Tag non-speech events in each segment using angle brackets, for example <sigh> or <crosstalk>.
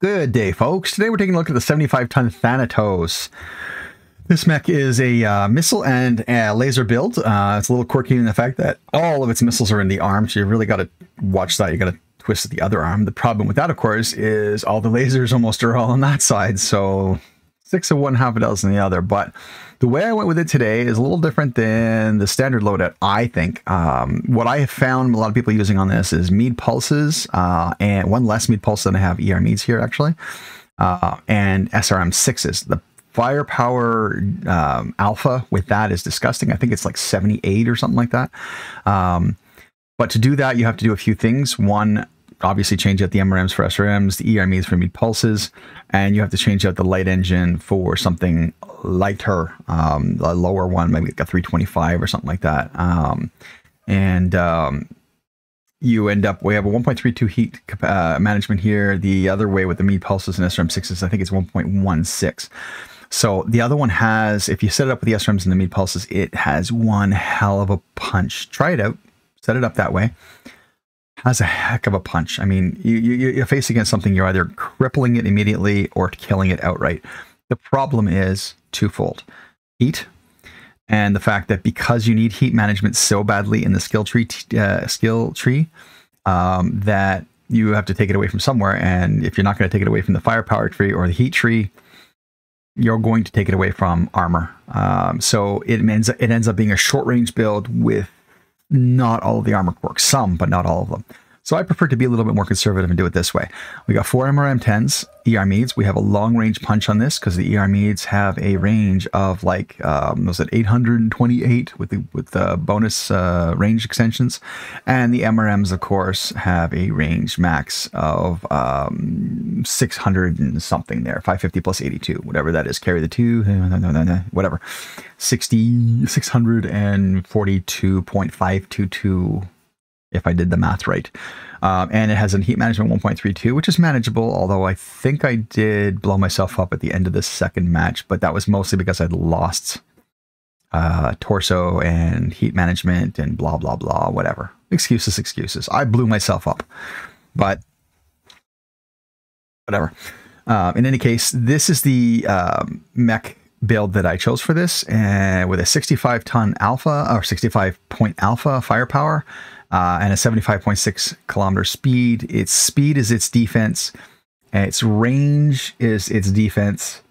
Good day, folks. Today we're taking a look at the 75-ton Thanatos. This mech is a uh, missile and laser build. Uh, it's a little quirky in the fact that all of its missiles are in the arm, so you really got to watch that. You got to twist the other arm. The problem with that, of course, is all the <laughs> lasers almost are all on that side, so six of one, half a dozen the other. But the way I went with it today is a little different than the standard loadout, I think. Um, what I have found a lot of people using on this is med pulses, uh, and one less med pulse than I have ER Meds here, actually, uh, and SRM sixes. The firepower um, alpha with that is disgusting. I think it's like 78 or something like that. Um, but to do that, you have to do a few things. One, obviously change out the MRMs for SRMs, the ERMEs for Med pulses, and you have to change out the light engine for something lighter, um, a lower one, maybe like a 325 or something like that. Um, and um, you end up, we have a 1.32 heat uh, management here. The other way with the Med pulses and SRM6s, I think it's 1.16. So the other one has, if you set it up with the SRMs and the Meade pulses, it has one hell of a punch. Try it out, set it up that way has a heck of a punch. I mean, you, you, you're facing against something, you're either crippling it immediately or killing it outright. The problem is twofold heat and the fact that because you need heat management so badly in the skill tree, uh, skill tree, um, that you have to take it away from somewhere. And if you're not going to take it away from the firepower tree or the heat tree, you're going to take it away from armor. Um, so it ends it ends up being a short range build with not all of the armor quirks, some, but not all of them. So I prefer to be a little bit more conservative and do it this way. We got four MRM10s, ER Meds. We have a long range punch on this because the ER Meds have a range of like, um, was it 828 with the with the bonus uh, range extensions, and the MRMs of course have a range max of um, 600 and something there, 550 plus 82, whatever that is. Carry the two, <laughs> whatever, 60 642.522 if I did the math right. Um, and it has a heat management 1.32, which is manageable, although I think I did blow myself up at the end of the second match, but that was mostly because I'd lost uh, torso and heat management and blah, blah, blah, whatever. Excuses, excuses. I blew myself up, but whatever. Uh, in any case, this is the um, mech build that I chose for this, and with a 65 ton alpha or 65 point alpha firepower uh, and a 75.6 kilometer speed. Its speed is its defense, and its range is its defense,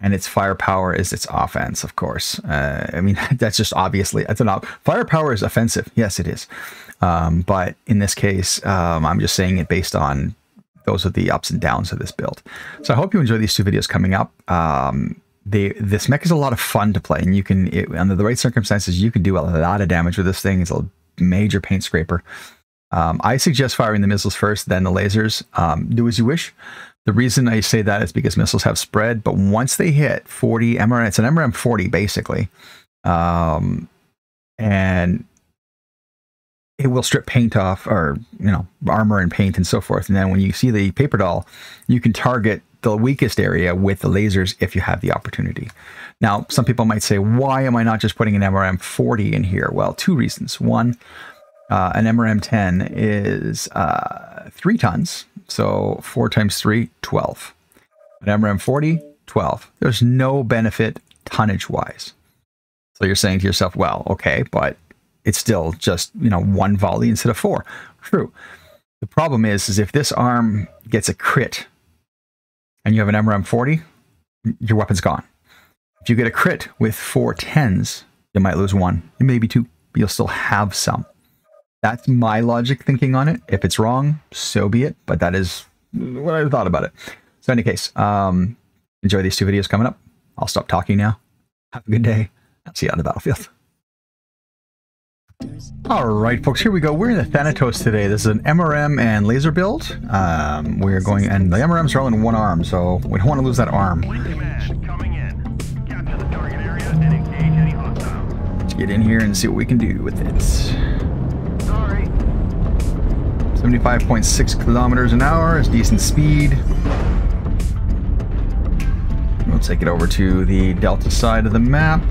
and its firepower is its offense. Of course, uh, I mean <laughs> that's just obviously that's an op- firepower is offensive. Yes, it is, um, but in this case, um, I'm just saying it based on those are the ups and downs of this build. So I hope you enjoy these two videos coming up. Um, they, this mech is a lot of fun to play, and you can, it, under the right circumstances, you can do a lot of damage with this thing. It's a major paint scraper. Um, I suggest firing the missiles first, then the lasers. Um, do as you wish. The reason I say that is because missiles have spread, but once they hit 40 MRM, it's an MRM 40 basically, um, and it will strip paint off or you know armor and paint and so forth. And then when you see the paper doll, you can target the weakest area with the lasers if you have the opportunity. Now, some people might say, why am I not just putting an MRM 40 in here? Well, two reasons. One, uh, an MRM 10 is uh, three tons. So four times three, 12. An MRM 40, 12. There's no benefit tonnage wise. So you're saying to yourself, well, okay, but it's still just, you know, one volley instead of four. True. The problem is, is if this arm gets a crit and you have an MRM 40, your weapon's gone. If you get a crit with four tens, you might lose one, maybe two, but you'll still have some. That's my logic thinking on it. If it's wrong, so be it, but that is what I thought about it. So, in any case, um, enjoy these two videos coming up. I'll stop talking now. Have a good day. I'll see you on the battlefield. All right, folks, here we go. We're in the Thanatos today. This is an MRM and laser build. Um, we're going, and the MRMs are all in one arm, so we don't want to lose that arm. Let's get in here and see what we can do with it. 75.6 kilometers an hour is decent speed. We'll take it over to the delta side of the map.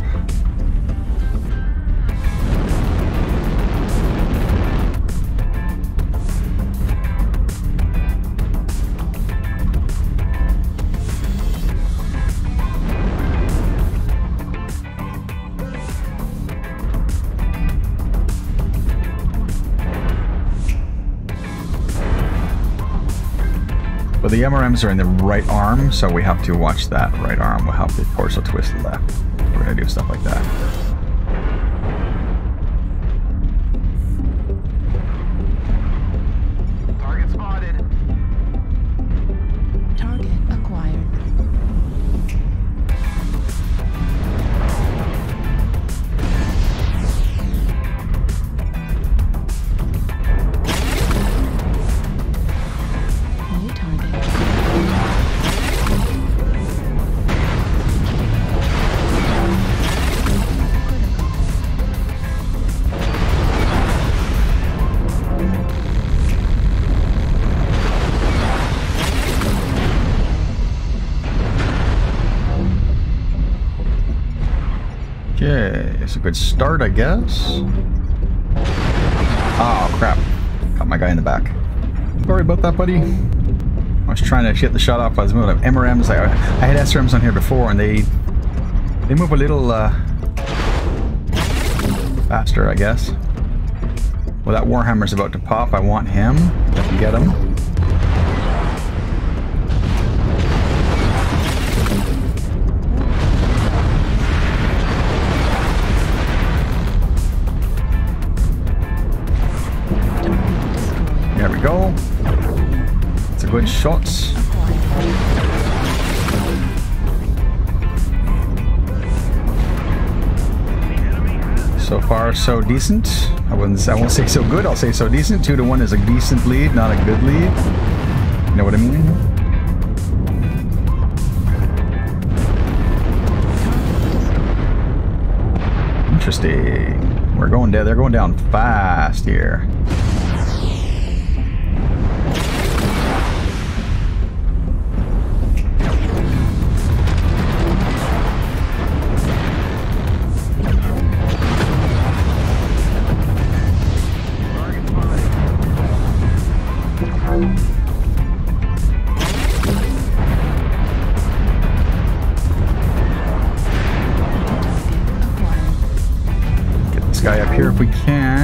The MRMs are in the right arm, so we have to watch that right arm. We'll have the torso twist left. We're gonna do stuff like that. Good start, I guess. Oh, crap. Got my guy in the back. Sorry about that, buddy. I was trying to get the shot off. I was moving up MRMs. I, I had SRMs on here before, and they they move a little uh, faster, I guess. Well, that Warhammer's about to pop. I want him. I can get him. It's a good shot. So far, so decent. I wouldn't. I won't say so good. I'll say so decent. Two to one is a decent lead, not a good lead. You know what I mean? Interesting. We're going down. They're going down fast here.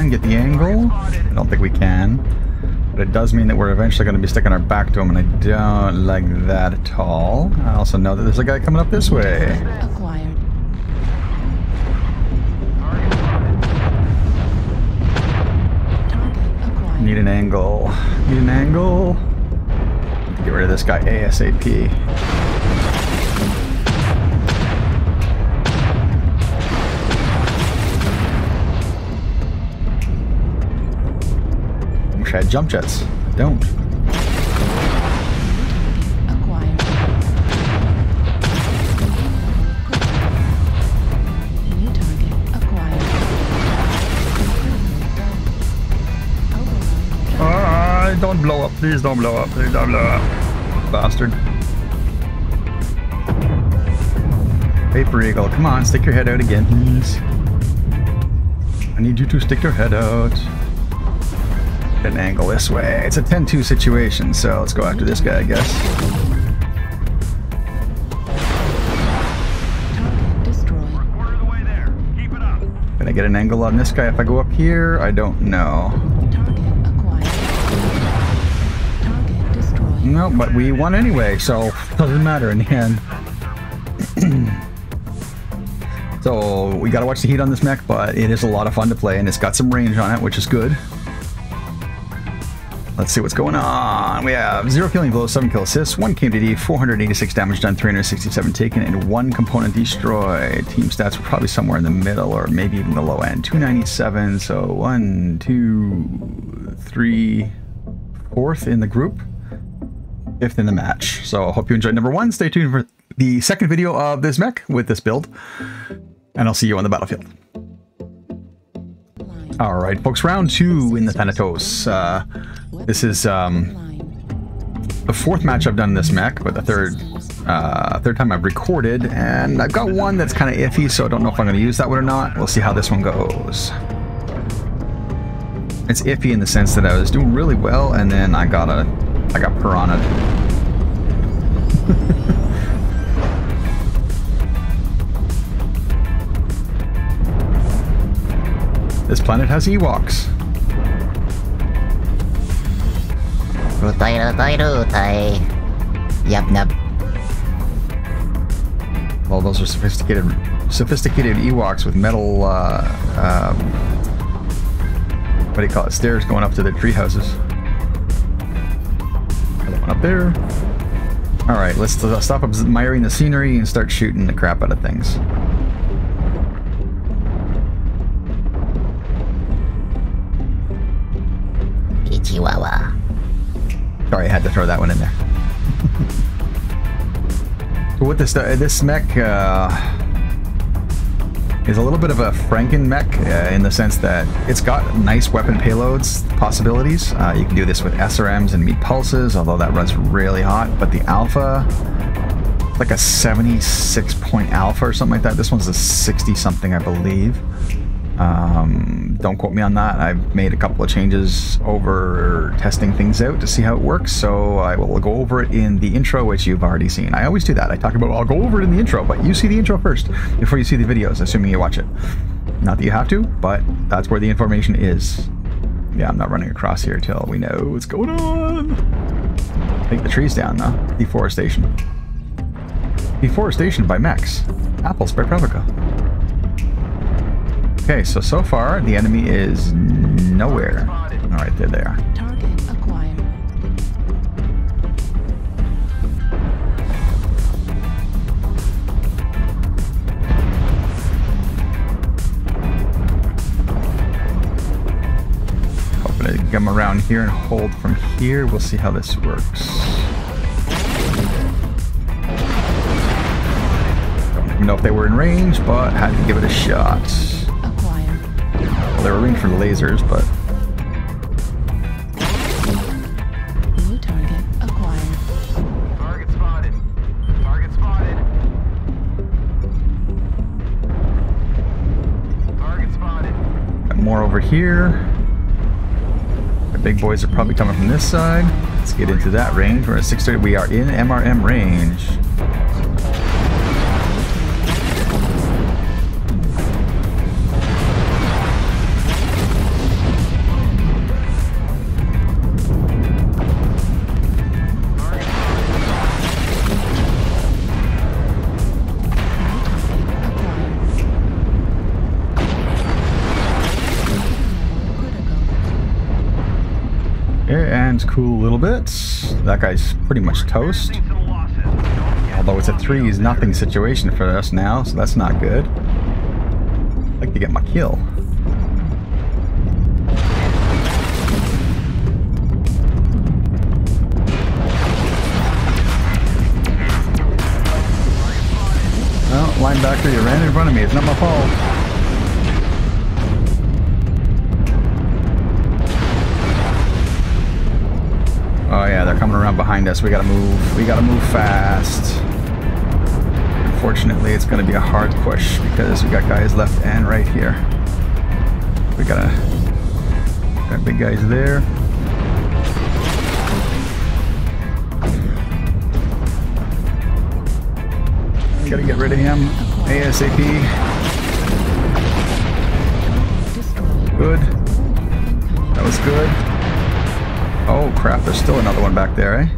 Get the angle. I don't think we can. But it does mean that we're eventually going to be sticking our back to him, and I don't like that at all. I also know that there's a guy coming up this way. Acquired. Need an angle. Need an angle. Get rid of this guy ASAP. Had jump jets. Don't. Ah, don't blow up. Please don't blow up. Please don't blow up. Bastard. Paper Eagle, come on, stick your head out again, please. I need you to stick your head out an angle this way. It's a 10-2 situation, so let's go after this guy, I guess. Can I get an angle on this guy if I go up here? I don't know. No, but we won anyway, so doesn't matter in the end. <clears throat> so we gotta watch the heat on this mech, but it is a lot of fun to play, and it's got some range on it, which is good. Let's see what's going on. We have zero killing blows, seven kill assists, one KMDD, 486 damage done, 367 taken, and one component destroyed. Team stats were probably somewhere in the middle or maybe even the low end. 297, so one, two, three, fourth in the group, fifth in the match. So I hope you enjoyed number one. Stay tuned for the second video of this mech with this build, and I'll see you on the battlefield. All right, folks, round two in the Thanatos. Uh, this is um, the fourth match I've done in this mech, but the third uh, third time I've recorded, and I've got one that's kind of iffy, so I don't know if I'm going to use that one or not. We'll see how this one goes. It's iffy in the sense that I was doing really well, and then I got a, I got piranha. <laughs> This planet has Ewoks. Rutai, rutai, rutai. Yup, nup. Well, those are sophisticated, sophisticated Ewoks with metal. Uh, um, what do you call it? Stairs going up to the tree houses. Another one up there. All right, let's stop admiring the scenery and start shooting the crap out of things. Chihuahua. Sorry, I had to throw that one in there. so what this uh, this mech uh, is a little bit of a Franken mech uh, in the sense that it's got nice weapon payloads possibilities. Uh, you can do this with SRMs and med pulses, although that runs really hot. But the alpha, like a 76 point alpha or something like that. This one's a 60 something, I believe. Um, don't quote me on that. I've made a couple of changes over testing things out to see how it works, so I will go over it in the intro, which you've already seen. I always do that. I talk about, I'll go over it in the intro, but you see the intro first before you see the videos, assuming you watch it. Not that you have to, but that's where the information is. Yeah, I'm not running across here till we know what's going on. Take the trees down, though. Deforestation. Deforestation by Max. Apples by Previca. Okay, so so far the enemy is nowhere. All right, there they are. Target acquired. Hoping to them around here and hold from here. We'll see how this works. Don't even know if they were in range, but had to give it a shot. Acquired. They were range for lasers, but New target acquired. Target spotted. Target spotted. Target spotted. got more over here. The big boys are probably coming from this side. Let's get into that range. We're at 630. We are in MRM range. Cool a little bit. That guy's pretty much toast. Although it's a threes nothing situation for us now, so that's not good. I'd like to get my kill. Well, linebacker, you ran in front of me. It's not my fault. Around behind us. We gotta move. We gotta move fast. Unfortunately, it's gonna be a hard push because we got guys left and right here. We gotta got big guys there. Gotta get rid of him ASAP. Good. That was good. Oh crap, there's still another one back there, eh?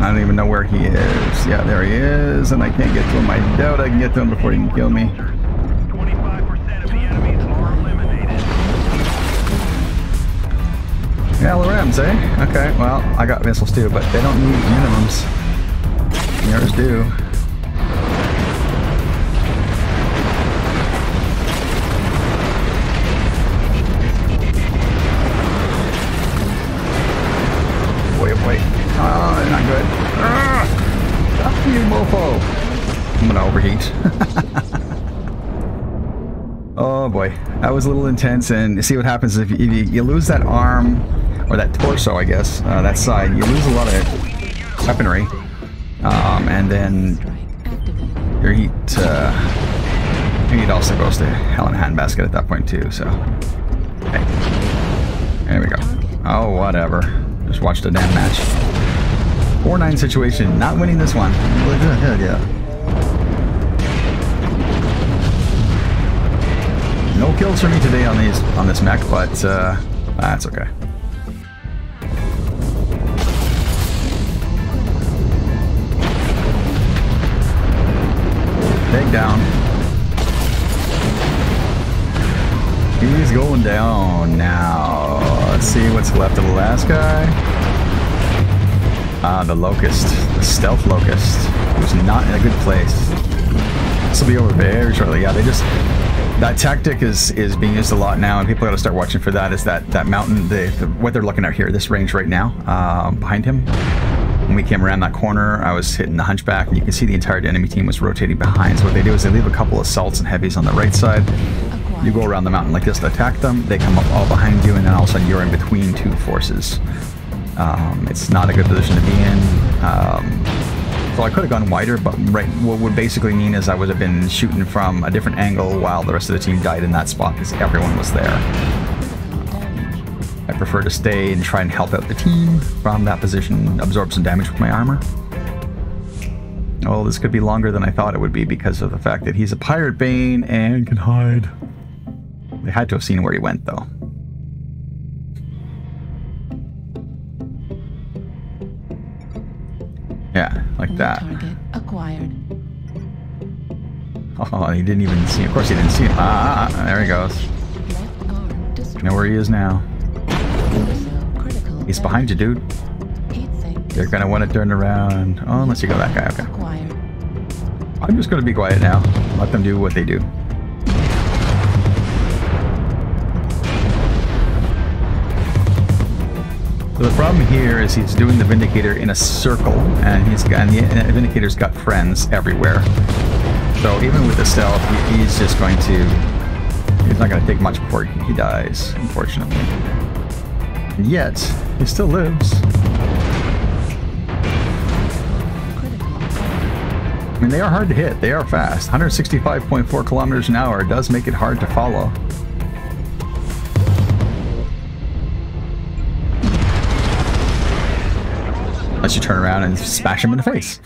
I don't even know where he is. Yeah, there he is, and I can't get to him. I doubt I can get to him before he can kill me. 25% of the enemies are eliminated. Yeah, LRMs, eh? Okay, well, I got missiles too, but they don't need minimums. Yours do. Mofo! I'm gonna overheat. <laughs> Oh boy, that was a little intense. And see what happens if you, if you lose that arm or that torso, I guess, uh, that side. You lose a lot of weaponry, um, and then your heat. Uh, your heat also goes to hell in a handbasket at that point too. So, okay. there we go. Oh, whatever. Just watch the damn match. 4-9 situation. Not winning this one. Yeah, yeah, yeah. No kills for me today on these on this mech, but uh, that's okay. Take down. He's going down now. Let's see what's left of the last guy. Ah, the Locust. The Stealth Locust. Who's not in a good place. This will be over very shortly. Yeah, they just... That tactic is is being used a lot now, and people got to start watching for that. Is that that mountain? The, the what they're looking at here, this range right now, uh, behind him. When we came around that corner, I was hitting the hunchback, and you can see the entire enemy team was rotating behind. So what they do is they leave a couple assaults and heavies on the right side. You go around the mountain like this to attack them. They come up all behind you, and then all of a sudden you're in between two forces. Um, it's not a good position to be in. Um, so I could have gone wider, but right, what would basically mean is I would have been shooting from a different angle while the rest of the team died in that spot because everyone was there. I prefer to stay and try and help out the team from that position, absorb some damage with my armor. Well, this could be longer than I thought it would be because of the fact that he's a pirate bane and can hide. They had to have seen where he went, though. Yeah, like New that. target acquired. <laughs> Oh, he didn't even see. Of course, he didn't see him. Ah, ah, ah, there he goes. Left guard destroyed. Know where he is now. He's behind you, dude. You're gonna want to turn around. Oh, unless you go that guy. Okay. I'm just gonna be quiet now. Let them do what they do. The problem here is he's doing the Vindicator in a circle, and he's got and the Vindicator's got friends everywhere. So even with the stealth, he's just going to he's not going to take much before he dies, unfortunately. And yet he still lives. I mean, they are hard to hit. They are fast. 165.4 kilometers an hour does make it hard to follow. Unless you turn around and smash him in the face.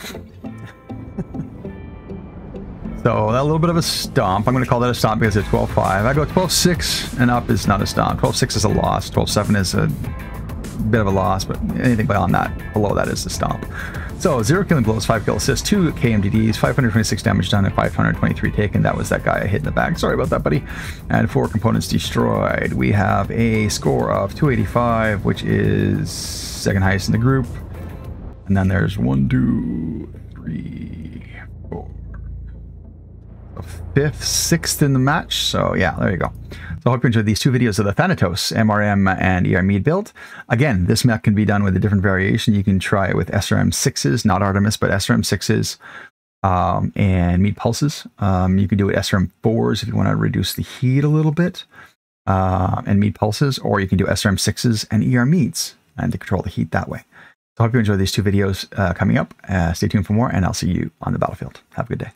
so, that little bit of a stomp. I'm going to call that a stomp because it's 12.5. I go 12.6 and up is not a stomp. 12.6 is a loss. 12.7 is a bit of a loss, but anything beyond that, below that is the stomp. So zero killing blows, five kill assists, two KMDDs, 526 damage done, and 523 taken. That was that guy I hit in the back. Sorry about that, buddy. And four components destroyed. We have a score of 285, which is second highest in the group. And then there's one, two, three, four, fifth, sixth in the match. So yeah, there you go. So I hope you enjoyed these two videos of the Thanatos MRM and ER Med build. Again, this mech can be done with a different variation. You can try it with SRM 6s, not Artemis, but SRM 6s um, and Med Pulses. Um, you can do it SRM 4s if you want to reduce the heat a little bit uh, and Med Pulses, or you can do SRM 6s and ER Meds and to control the heat that way. So I hope you enjoy these two videos uh, coming up. Uh, stay tuned for more, and I'll see you on the battlefield. Have a good day.